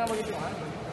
내가 머리 좀 안.